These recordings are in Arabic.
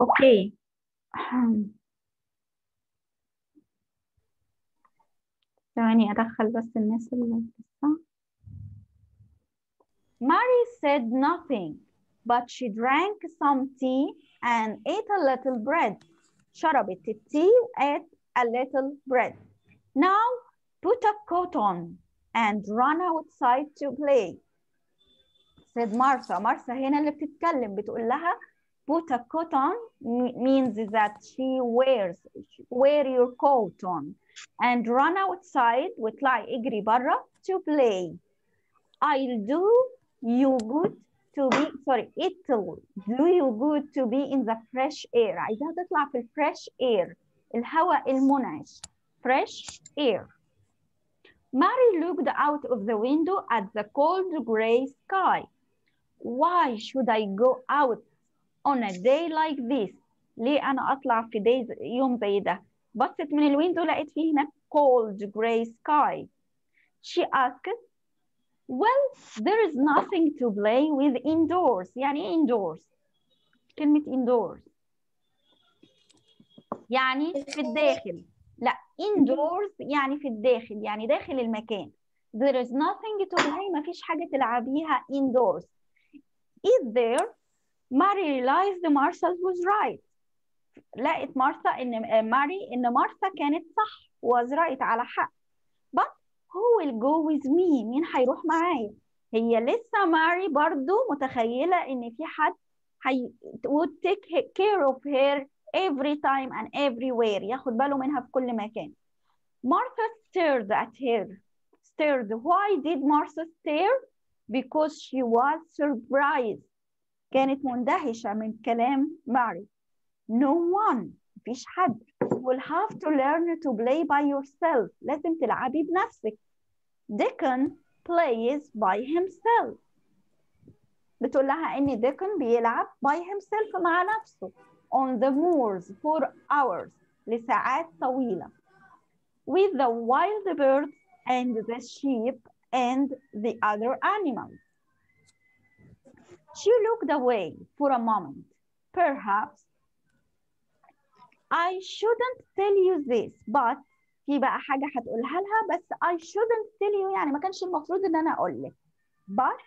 أوكي ثواني ادخل بس الناس اللي Mary said nothing but she drank some tea and ate a little bread شربت التي ate a little bread now put a coat on and run outside to play said Martha Martha هنا اللي بتتكلم بتقول لها put a coat on means that she wears wear your coat on and run outside واطلعي اجري برا to play I'll do you good to be sorry it'll do you good to be in the fresh air عايزاها تطلع في fresh air الهواء المنعش fresh air Mary looked out of the window at the cold gray sky why should I go out on a day like this ليه أنا أطلع في day يوم زي ده بصت من الويندو لقيت فيه هناك cold gray sky she asked well there is nothing to play with indoors يعني إيه indoors كلمة indoors يعني في الداخل لا indoors يعني في الداخل يعني داخل المكان there is nothing to play ما فيش حاجة تلعبيها indoors is there Mary realized Marcel was right لقت مارثا ان ماري ان مارثا كانت صح was right على حق but who will go with me مين هيروح معايا هي لسه ماري برضو متخيلة ان في حد هي would take care of her every time and everywhere ياخد باله منها في كل مكان Martha stared at her stared why did Martha stare because she was surprised كانت مندهشة من كلام ماري no one مفيش حد will have to learn to play by yourself لازم تلعبي بنفسك Deacon plays by himself بتقول لها ان ديكون بيلعب by himself مع نفسه on the moors for hours لساعات طويلة with the wild birds and the sheep and the other animals she looked away for a moment. Perhaps I shouldn't tell you this but في بقى حاجة هتقولها لها بس I shouldn't tell you يعني ما كانش المفروض إن أنا أقول لك. But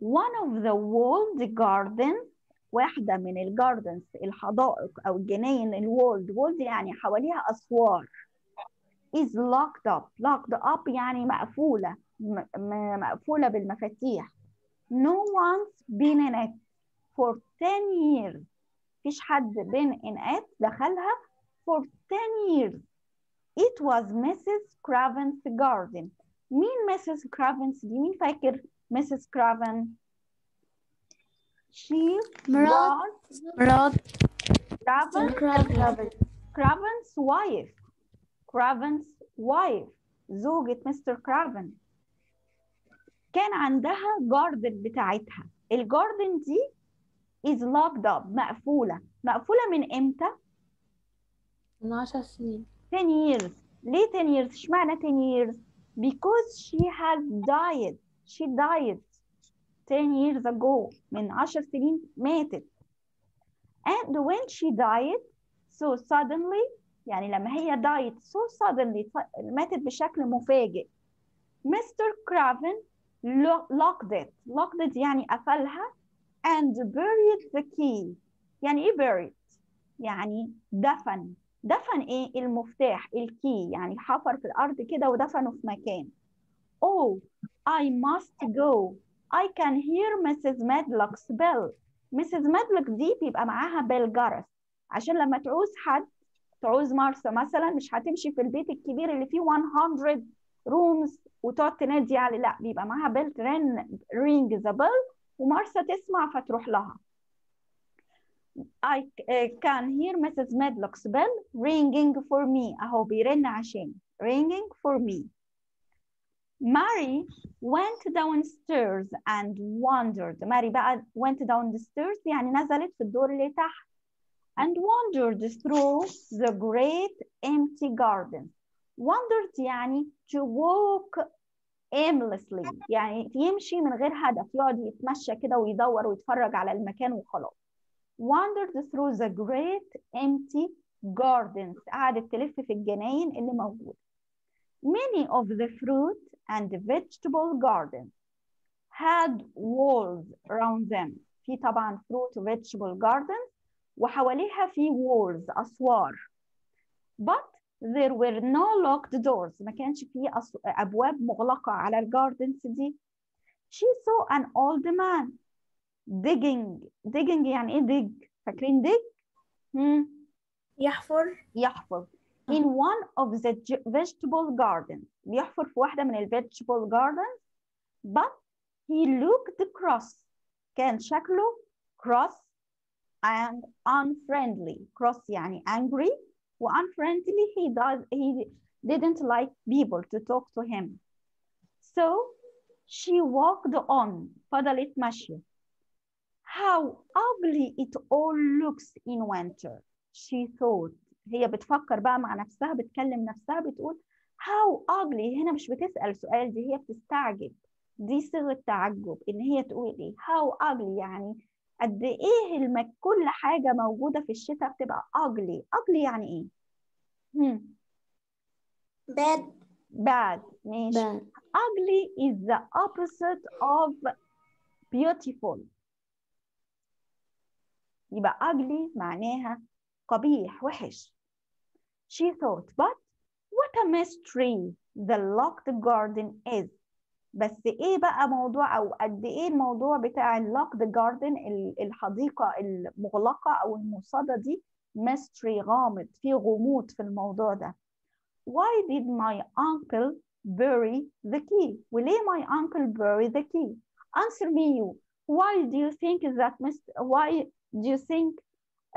one of the walled gardens واحدة من الجاردنز الحدائق أو الجناين الوولد وولد يعني حواليها أسوار is locked up. Locked up يعني مقفولة مقفولة بالمفاتيح. no one's been in it for 10 years مفيش حد been in it دخلها for 10 years it was Mrs. Craven's garden مين Mrs. Craven's دي مين فاكر Mrs. Craven she مرات was مرات Craven كرافن Craven's wife Craven's wife زوجة مستر كرافن كان عندها جاردن بتاعتها الجاردن دي is locked up مقفولة مقفولة من إمتى؟ من عشر سنين 10 years ليه 10 years؟ اشمعنى 10 years؟ because she has died she died 10 years ago من 10 سنين ماتت and when she died so suddenly يعني لما هي died so suddenly ماتت بشكل مفاجئ Mr. Craven locked it. Locked it يعني قفلها. And buried the key. يعني إيه buried يعني دفن. دفن إيه؟ المفتاح الكي يعني حفر في الأرض كده ودفنه في مكان. Oh I must go. I can hear Mrs. Medlock's bell. Mrs. Medlock دي بيبقى معاها بيل جرس. عشان لما تعوز حد تعوز مارسا مثلا مش هتمشي في البيت الكبير اللي فيه 100 rooms وتقعد تنادي عليه لا بيبقى معاها بيل ترن رينج ذا بيل ومارسا تسمع فتروح لها I uh, can hear Mrs. Medlock's bell ringing for me اهو بيرن عشان ringing for me Mary went downstairs and wondered ماري بقى went down the stairs يعني نزلت في الدور اللي تحت and wandered through the great empty garden wandered يعني to walk aimlessly يعني يمشي من غير هدف يقعد يتمشى كده ويدور ويتفرج على المكان وخلاص wandered through the great empty gardens قعدت تلف في الجناين اللي موجودة many of the fruit and vegetable gardens had walls around them في طبعا fruit و vegetable gardens وحواليها في walls أسوار but there were no locked doors ما كانش في أس- أبواب مغلقة على الجاردنز دي she saw an old man digging digging يعني ايه dig فاكرين dig مم. يحفر يحفر in one of the j- vegetable gardens بيحفر في واحدة من ال vegetable gardens but he looked cross كان شكله cross and unfriendly cross يعني angry و unfriendly he does he didn't like people to talk to him so she walked on فضلت ماشية how ugly it all looks in winter she thought هي بتفكر بقى مع نفسها بتكلم نفسها بتقول how ugly هنا مش بتسأل سؤال دي هي بتستعجب دي صيغة تعجب إن هي تقول إيه how ugly يعني قد إيه المك... كل حاجة موجودة في الشتاء بتبقى ugly ugly يعني إيه؟ هم. bad bad ماشي bad ugly is the opposite of beautiful يبقى ugly معناها قبيح وحش she thought but what a mystery the locked garden is بس إيه بقى موضوع أو قد إيه الموضوع بتاع اللوكد جاردن الحديقة المغلقة أو الموصدة دي mystery غامض في غموض في الموضوع ده why did my uncle bury the key وليه my uncle bury the key answer me you why do you think that Mr. why do you think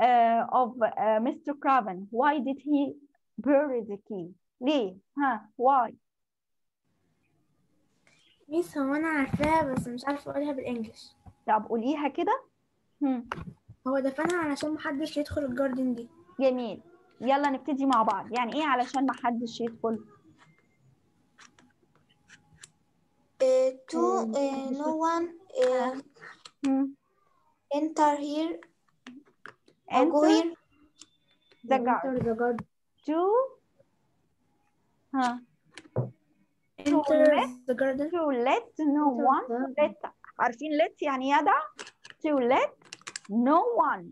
uh, of uh, Mr. Craven why did he bury the key ليه ها why ميس هو أنا عارفاها بس مش عارفة أقولها بالإنجلش. طب قوليها كده. هم. هو دفنها علشان محدش يدخل الجاردن دي. جميل. يلا نبتدي مع بعض. يعني إيه علشان ما حدش يدخل؟ Uh, to uh, no one uh, هم. enter here. Or go enter here. the garden enter the garden to ها enter let- the garden to let no Enter one the- let عارفين let يعني يدع to let no one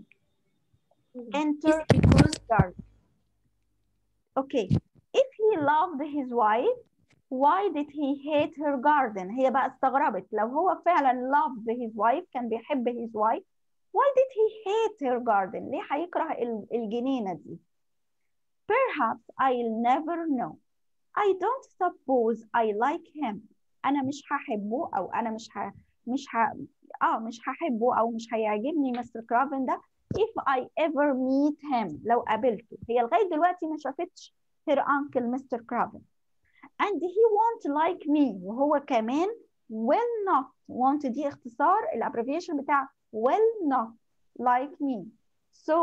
enter It's because garden okay if he loved his wife why did he hate her garden هي بقى استغربت لو هو فعلا loved his wife كان بيحب his wife why did he hate her garden ليه هيكره ال- الجنينة دي perhaps I'll never know I don't suppose I like him. أنا مش هحبه أو أنا مش ه... مش ه... آه مش هحبه أو مش هيعجبني مستر كرافن ده if I ever meet him. لو قابلته. هي لغاية دلوقتي ما شافتش her uncle Mr. Craven and he won't like me. وهو كمان will not. Won't دي اختصار. ال abbreviation بتاع will not like me. So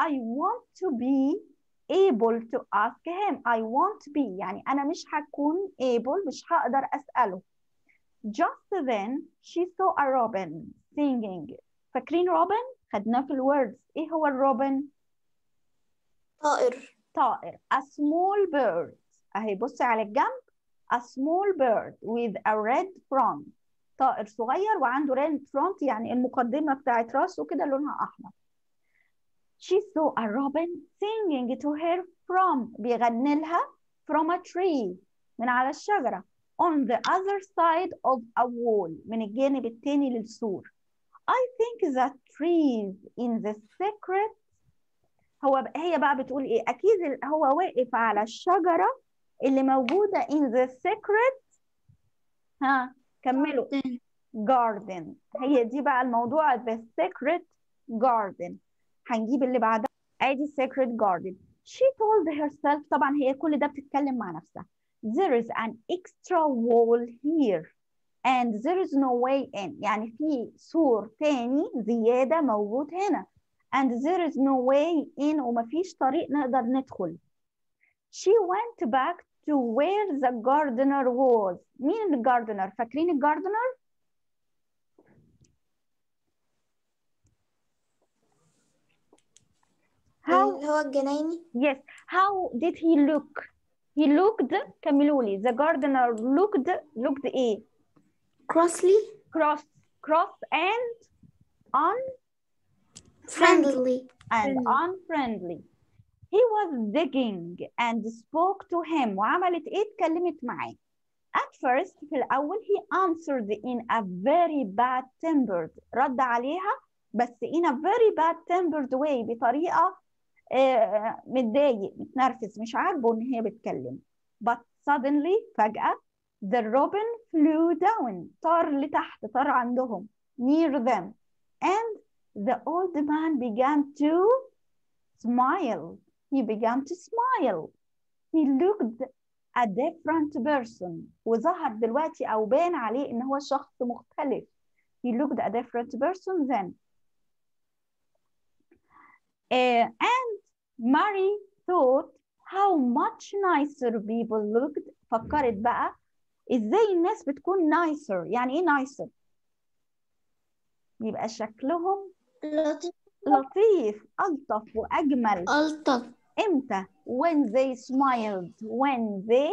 I want to be able to ask him I want to be. يعني أنا مش هكون able مش هقدر أسأله. Just then she saw a robin singing. فاكرين روبن خدناه في ال words إيه هو الروبن طائر. طائر. A small bird. أهي بصي على الجنب. A small bird with a red front. طائر صغير وعنده red front يعني المقدمة بتاعت راسه كده لونها أحمر. She saw a robin singing to her from بيغني لها from a tree من على الشجرة on the other side of a wall من الجانب التاني للسور I think that trees in the secret هو هي بقى بتقول إيه أكيد هو واقف على الشجرة اللي موجودة in the secret ها كملوا garden هي دي بقى الموضوع the secret garden هنجيب اللي بعدها ادي secret garden she told herself طبعا هي كل ده بتتكلم مع نفسها there is an extra wall here and there is no way in يعني في سور تاني زيادة موجود هنا and there is no way in ومفيش طريق نقدر ندخل she went back to where the gardener was مين الجاردنر فاكرين الجاردنر هو الجنايني Yes. How did he look? He looked كملوا لي. The gardener looked looked إيه؟ crossly Cross cross and un friendly and Friendly. unfriendly. He was digging and spoke to him وعملت إيه؟ اتكلمت معاه. At first في الأول he answered in a very bad tempered رد عليها بس in a very bad tempered way بطريقة آه، متضايق متنرفز مش عاجبه إن هي بتكلم. But suddenly فجأة the robin flew down طار لتحت طار عندهم near them and the old man began to smile. He began to smile. He looked a different person وظهر دلوقتي أو بان عليه إن هو شخص مختلف. He looked a different person then. Uh, and Mary thought how much nicer people looked. فكرت بقى إزاي الناس بتكون nicer. يعني إيه nicer؟ يبقى شكلهم لطيف. لطيف ألطف وأجمل. ألطف. إمتى؟ When they smiled. When they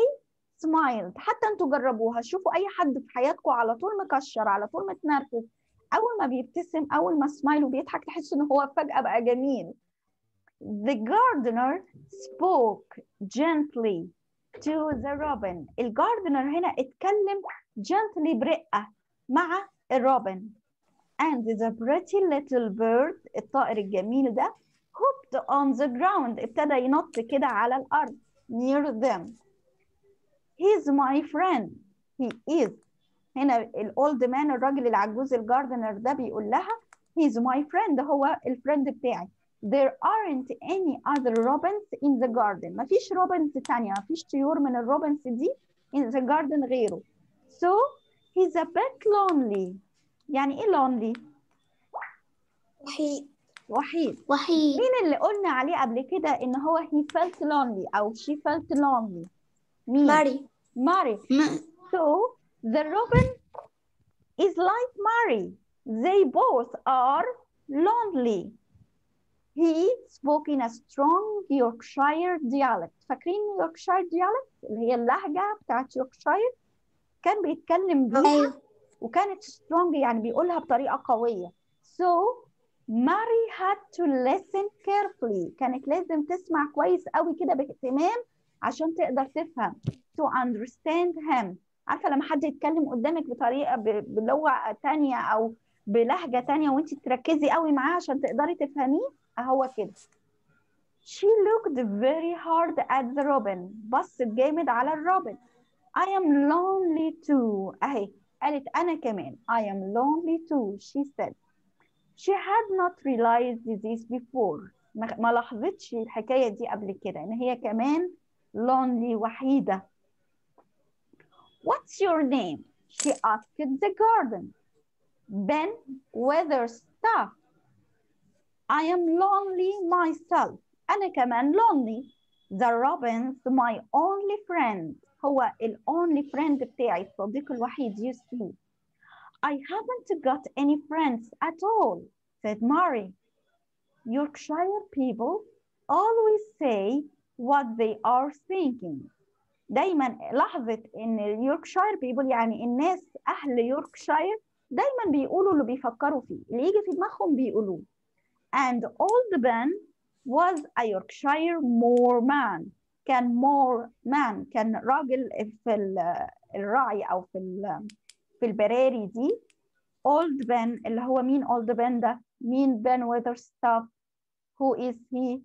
smiled. حتى أنتوا جربوها. شوفوا أي حد في حياتكم على طول مكشر على طول متنرفز. أول ما بيبتسم أول ما سمايل وبيضحك تحس إن هو فجأة بقى جميل. The gardener spoke gently to the robin. الجاردنر هنا اتكلم gently برقة مع الروبن and the pretty little bird الطائر الجميل ده hopped on the ground. ابتدى ينط كده على الأرض near them. He's my friend. He is. هنا ال old man الراجل العجوز ال gardener ده بيقول لها he's my friend. هو ال friend بتاعي. there aren't any other robins in the garden مفيش روبنز تانية مفيش طيور من الروبنز دي in the garden غيره so he's a bit lonely يعني ايه lonely وحيد وحيد وحيد مين اللي قلنا عليه قبل كده ان هو he felt lonely او she felt lonely مين ماري ماري م- so the robin is like Mary they both are lonely He spoke in a strong Yorkshire dialect. فاكرين Yorkshire dialect اللي هي اللهجة بتاعت يوركشاير كان بيتكلم بيها أيوة. وكانت strong يعني بيقولها بطريقة قوية. So Mary had to listen carefully. كانت لازم تسمع كويس قوي كده باهتمام عشان تقدر تفهم to understand him. عارفة لما حد يتكلم قدامك بطريقة بلغة تانية أو بلهجة تانية وانت تركزي قوي معاه عشان تقدري تفهميه؟ أهو كده She looked very hard at the robin بصت جامد على الروبن I am lonely too أهي قالت أنا كمان I am lonely too she said she had not realized this before ما ما لاحظتش الحكاية دي قبل كده إن هي كمان lonely وحيدة What's your name? She asked the garden. Ben Weatherstaff. I am lonely myself. أنا كمان lonely. The robin's my only friend. هو ال only friend بتاعي الصديق الوحيد you see. I haven't got any friends at all, said Mary. Yorkshire people always say what they are thinking. دايما لحظة ان اليوركشاير بيقول يعني الناس اهل يوركشاير دايما بيقولوا اللي بيفكروا فيه اللي يجي في دماغهم بيقولوه and old Ben was a Yorkshire moorman كان مور مان كان راجل في ال- الرعي او في ال- في البراري دي old Ben اللي هو مين old Ben ده مين Ben Weatherstaff who is he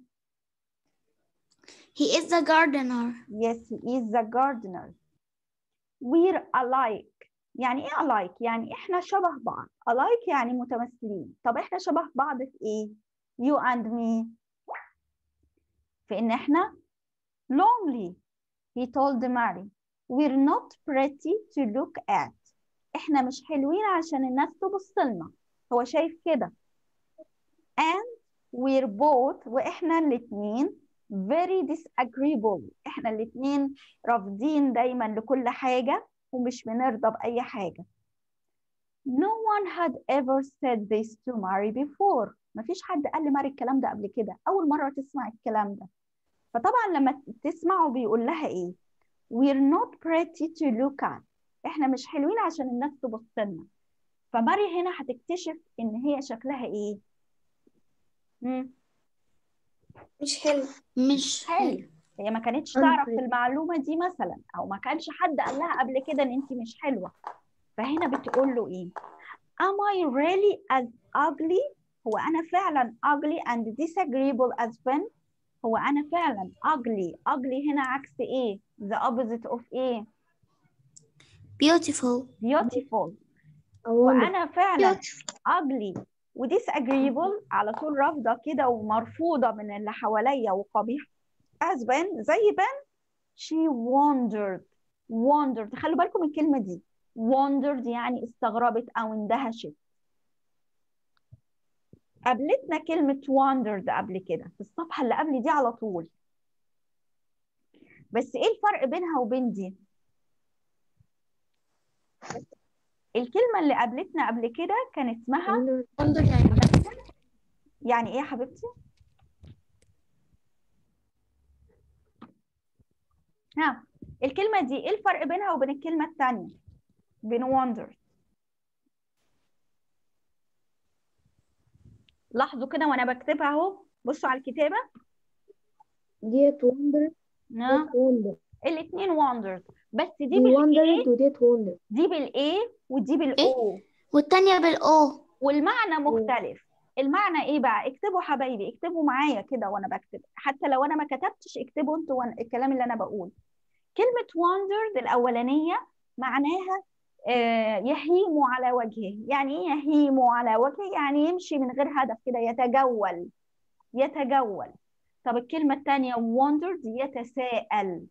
He is the gardener. Yes, he is the gardener. We're alike. يعني إيه alike؟ يعني إحنا شبه بعض. alike يعني متماثلين. طب إحنا شبه بعض في إيه؟ You and me. في إن إحنا lonely. He told Mary. We're not pretty to look at. إحنا مش حلوين عشان الناس تبص لنا. هو شايف كده. And we're both وإحنا الاتنين very disagreeable إحنا الاتنين رافضين دايما لكل حاجة ومش بنرضى بأي حاجة. No one had ever said this to Mary before. مفيش حد قال لماري الكلام ده قبل كده. أول مرة تسمع الكلام ده. فطبعا لما تسمعه بيقول لها إيه؟ We're not pretty to look at. إحنا مش حلوين عشان الناس تبص لنا. فماري هنا هتكتشف إن هي شكلها إيه؟ مم. مش حلو. مش حلو. هي ما كانتش تعرف حلو. المعلومة دي مثلا أو ما كانش حد قال لها قبل كده إن أنت مش حلوة. فهنا بتقول له إيه؟ Am I really as ugly هو أنا فعلا ugly and disagreeable as Ben هو أنا فعلا ugly. ugly هنا عكس إيه؟ The opposite of إيه؟ Beautiful. Beautiful. وأنا فعلا ugly و disagreeable على طول رافضة كده ومرفوضة من اللي حواليا وقبيح as Ben زي Ben she wondered wondered. خلوا بالكم الكلمة دي. Wondered يعني استغربت أو اندهشت. قابلتنا كلمة wondered قبل كده في الصفحة اللي قبل دي على طول. بس إيه الفرق بينها وبين دي؟ الكلمة اللي قابلتنا قبل كده كان اسمها يعني يعني إيه يا حبيبتي؟ ها الكلمة دي إيه الفرق بينها وبين الكلمة التانية؟ بين wondered لاحظوا كده وأنا بكتبها أهو. بصوا على الكتابة. ديت ديت وندر الاتنين wondered بس دي دي بالإيه؟ وديت وندر دي بالإيه؟ ودي بالأو. والتانية بالأو. والمعنى مختلف. المعنى إيه بقى؟ اكتبوا حبايبي اكتبوا معايا كده وأنا بكتب. حتى لو أنا ما كتبتش اكتبوا أنتوا الكلام اللي أنا بقول. كلمة wondered الأولانية معناها آه، يهيم على وجهه. يعني إيه يهيم على وجهه؟ يعني يمشي من غير هدف كده يتجول يتجول. طب الكلمة الثانية wondered يتساءل.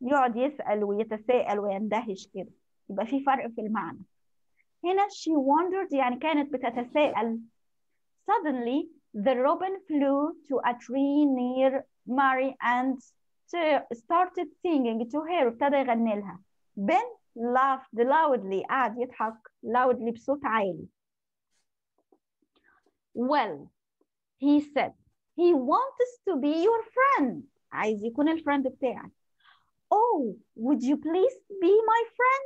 يقعد يسأل ويتساءل ويندهش كده. يبقى في فرق في المعنى. هنا she wondered يعني كانت بتتساءل. Suddenly the robin flew to a tree near Mary and started singing to her ابتدى يغني لها Ben laughed loudly قعد يضحك loudly بصوت عالي well he said he wants to be your friend عايز يكون الفريند بتاعك oh would you please be my friend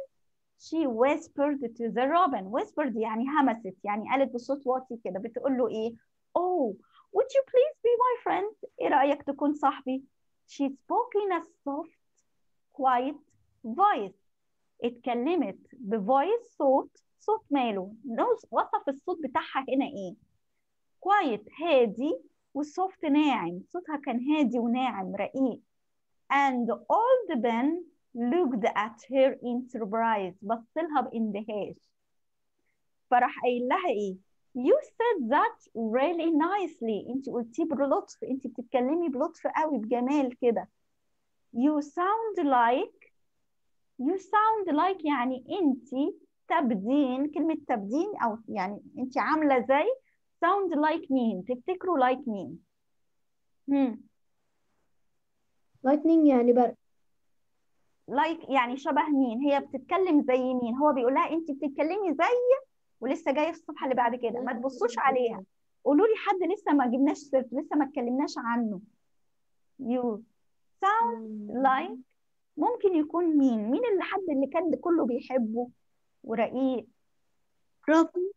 she whispered to the robin whispered يعني همست يعني قالت بصوت واطي كده بتقول له ايه oh would you please be my friend ايه رأيك تكون صاحبي She spoke in a soft quiet voice. اتكلمت بفويس صوت صوت ماله. وصف الصوت بتاعها هنا إيه؟ Quiet هادي والصوت ناعم. صوتها كان هادي وناعم رقيق. And old Ben looked at her in surprise. بص لها بإندهاش. فراح قايل لها إيه؟ You said that really nicely. انت قلتيه بلطف انت بتتكلمي بلطف قوي بجمال كده. You sound like you sound like يعني انت تبدين كلمة تبدين أو يعني انت عاملة زي sound like مين تفتكروا like مين هم. lightning يعني برق like يعني شبه مين هي بتتكلم زي مين هو بيقول لها انت بتتكلمي زي ولسه جاية الصفحه اللي بعد كده. ما تبصوش عليها. قولوا لي حد لسه ما جبناش سيرته لسه ما اتكلمناش عنه. You sound like ممكن يكون مين؟ مين اللي حد اللي كان كله بيحبه ورقيق؟ روبن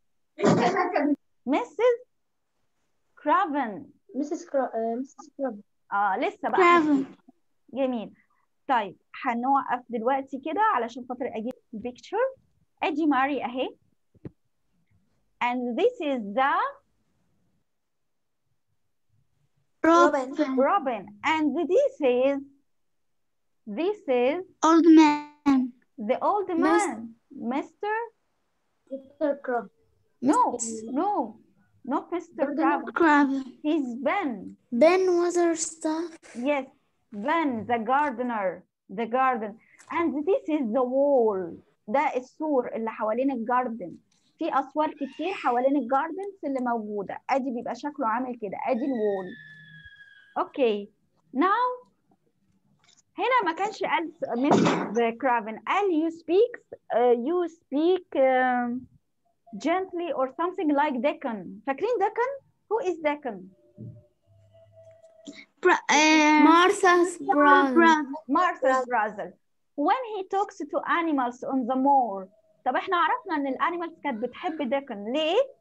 مسز كرافن مسز كرا مسز كراب آه لسه بقى. كرافن جميل. طيب هنوقف دلوقتي كده علشان خاطر أجيب picture. ادي ماري أهي. and this is the روبن Robin and this is this is old man the old man Mr. مستر كراب No no not Mr. Crab Craven he's Ben Ben Weatherstaff yes Ben the gardener the garden and this is the wall ده السور اللي حوالين الجاردن في اسوار كتير حوالين ال gardens اللي موجوده ادي بيبقى شكله عامل كده ادي ال wall okay now هنا ما كانش قال Mr. Craven قال you speak uh, you speak um, gently or something like Dickon فاكرين Dickon who is Deacon Martha's brother. Martha's brother when he talks to animals on the moor طب إحنا عرفنا إن الانيمالز كانت بتحب ديكن. ليه؟